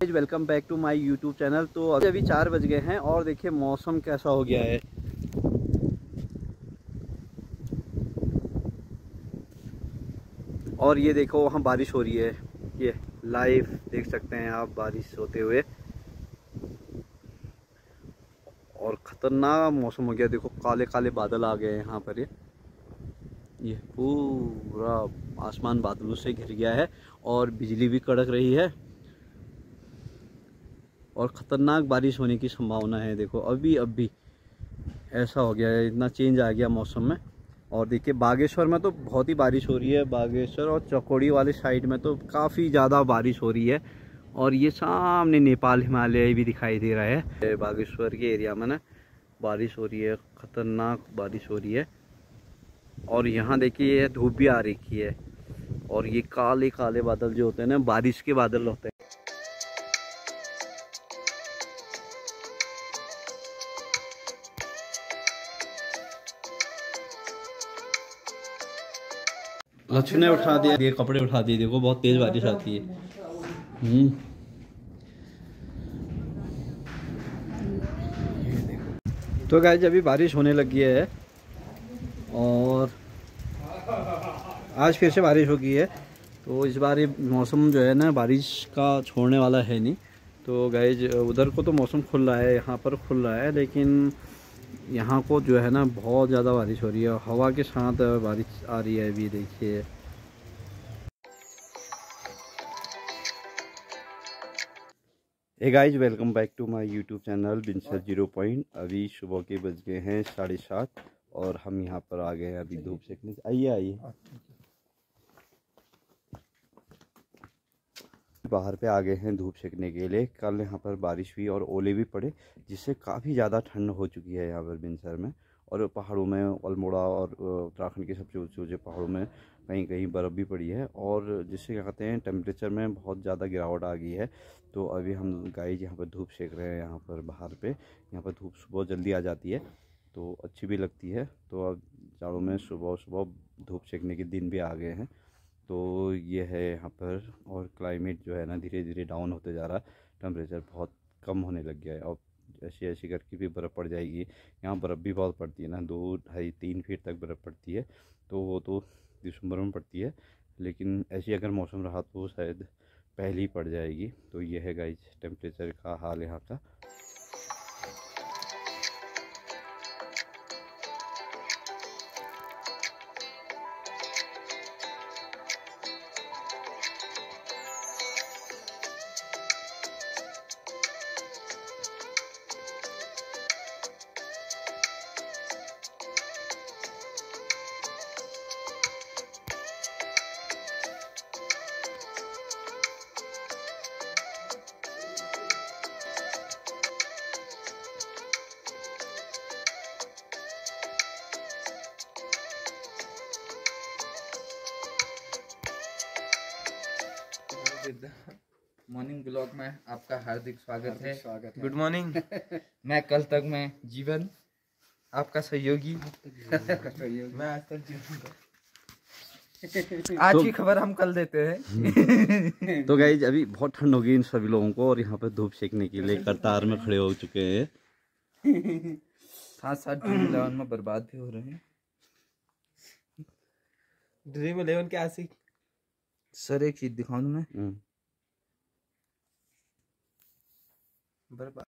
Welcome back to my YouTube channel तो अभी अभी चार बज गए हैं और देखिए मौसम कैसा हो गया है। और ये देखो, वहाँ बारिश हो रही है। ये लाइव देख सकते हैं आप बारिश होते हुए। और ख़तरनाक मौसम हो गया। देखो काले काले बादल आ गए हैं यहाँ पर ये। ये पूरा आसमान बादलों से घिर गया है और बिजली भी कड़क रही है। और ख़तरनाक बारिश होने की संभावना है। देखो, अभी अभी ऐसा हो गया है, इतना चेंज आ गया मौसम में। और देखिए, बागेश्वर में तो बहुत ही बारिश हो रही है। बागेश्वर और चकोड़ी वाले साइड में तो काफ़ी ज़्यादा बारिश हो रही है। और ये सामने नेपाल हिमालय भी दिखाई दे रहा है। बागेश्वर के एरिया में ना बारिश हो रही है, ख़तरनाक बारिश हो रही है। और यहाँ देखिए धूप भी आ रही है। और ये काले काले बादल जो होते हैं ना, बारिश के बादल होते हैं। लक्ष्य ने उठा दिया। ये कपड़े उठा दिए, देखो, बहुत तेज बारिश आती है। हम्म। तो गाय अभी बारिश होने लगी है और आज फिर से बारिश हो गई है। तो इस बार ये मौसम जो है ना, बारिश का छोड़ने वाला है नहीं। तो गाय उधर को तो मौसम खुल रहा है, यहाँ पर खुल रहा है, लेकिन यहाँ को जो है ना बहुत ज़्यादा बारिश हो रही है हवा के साथ बारिश आ रही है अभी देखिए। Hey guys welcome back to my YouTube channel Binsar zero point अभी सुबह के बज गए हैं साढ़े सात और हम यहाँ पर आ गए हैं अभी धूप सेकने आइए आइए। बाहर पे आ गए हैं धूप सेकने के लिए। कल यहाँ पर बारिश हुई और ओले भी पड़े, जिससे काफ़ी ज़्यादा ठंड हो चुकी है यहाँ पर बिनसर में। और पहाड़ों में अल्मोड़ा और उत्तराखंड के सबसे ऊँचे ऊँचे पहाड़ों में कहीं कहीं बर्फ़ भी पड़ी है। और जिससे क्या कहते हैं टेम्परेचर में बहुत ज़्यादा गिरावट आ गई है। तो अभी हम गाइज़ यहाँ पर धूप सेक रहे हैं यहाँ पर बाहर पे। यहाँ पर धूप सुबह जल्दी आ जाती है तो अच्छी भी लगती है। तो अब जाड़ों में सुबह सुबह धूप सेकने के दिन भी आ गए हैं। तो ये है यहाँ पर और क्लाइमेट जो है ना धीरे धीरे डाउन होते जा रहा टेम्परेचर बहुत कम होने लग गया है अब ऐसी ऐसी करके भी बर्फ़ पड़ जाएगी। यहाँ बर्फ़ भी बहुत पड़ती है ना, दो ढाई तीन फीट तक बर्फ़ पड़ती है तो वो तो दिसंबर में पड़ती है, लेकिन ऐसी अगर मौसम रहा तो शायद पहले ही पड़ जाएगी। तो यह है गाइज़ टेम्परेचर का हाल यहाँ का। मॉर्निंग ब्लॉग में आपका हार्दिक स्वागत है। स्वागत है। गुड मॉर्निंग मैं कल तक मैं जीवन आपका सहयोगी मैं आज तक जीवन आज तो- की खबर हम कल देते हैं। तो गाइज़ अभी बहुत ठंड हो गई इन सभी लोगों को और यहाँ पे धूप सेकने के लिए करतार में खड़े हो चुके हैं। साथ साथ ड्रीम इलेवन में बर्बाद भी हो रहे हैं। ड्रीम इलेवन क्या सी सर एक चीज़ दिखाऊँ मैं हम्म।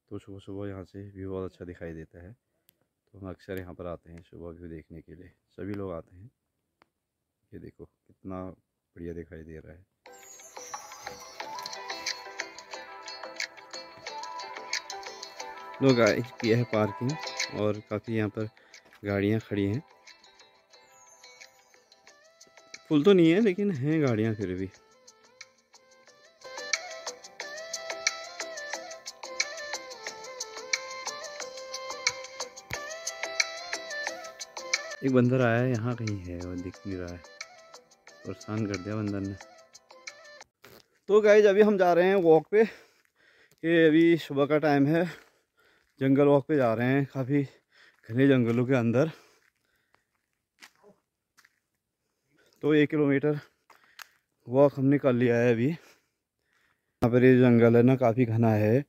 तो सुबह सुबह यहाँ से व्यू बहुत अच्छा दिखाई देता है। तो हम अक्सर यहाँ पर आते हैं सुबह व्यू देखने के लिए। सभी लोग आते हैं। ये देखो कितना बढ़िया दिखाई दे रहा है। लोग आए किया है पार्किंग और काफ़ी यहाँ पर गाड़ियाँ खड़ी हैं। फुल तो नहीं है, लेकिन हैं गाड़ियाँ फिर भी। एक बंदर आया है, यहाँ कहीं है, वो दिख नहीं रहा है। परेशान कर दिया बंदर ने। तो गाइज़ अभी हम जा रहे हैं वॉक पे। ये अभी सुबह का टाइम है। जंगल वॉक पे जा रहे हैं, काफ़ी घने जंगलों के अंदर। तो एक किलोमीटर वॉक हमने कर लिया है अभी। यहाँ पर ये जंगल है ना, काफ़ी घना है।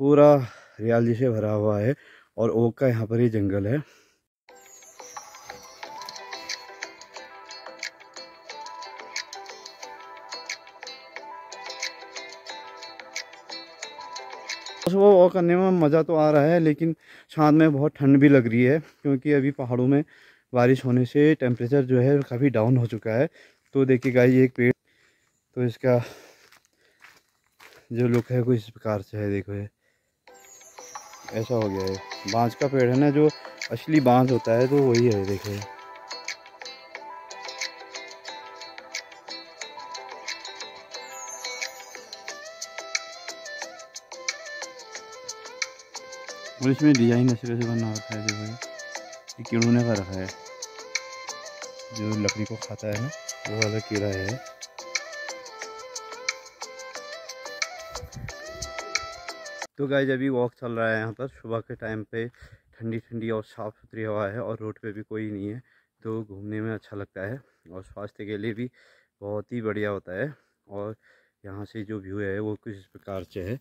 पूरा हरियाली से भरा हुआ है और ओक का यहाँ पर ये जंगल है। वो वॉक करने में मज़ा तो आ रहा है, लेकिन शाम में बहुत ठंड भी लग रही है, क्योंकि अभी पहाड़ों में बारिश होने से टेम्परेचर जो है काफ़ी डाउन हो चुका है। तो देखिए ये एक पेड़ तो इसका जो लुक है कुछ इस प्रकार से है, देखो ये। ऐसा हो गया है बाँस का पेड़ है ना, जो असली बाँस होता है तो वही है, देखो और इसमें डिज़ाइन ऐसे कैसे बना रखा है, देखो ये। कीड़ों का रखा है। जो लकड़ी को खाता है ना वो वाला कीड़ा है। तो गाइज़ अभी वॉक चल रहा है यहाँ पर। सुबह के टाइम पे ठंडी ठंडी और साफ़ सुथरी हवा है और रोड पे भी कोई नहीं है। तो घूमने में अच्छा लगता है और स्वास्थ्य के लिए भी बहुत ही बढ़िया होता है। और यहाँ से जो व्यू है, वो किस प्रकार से है?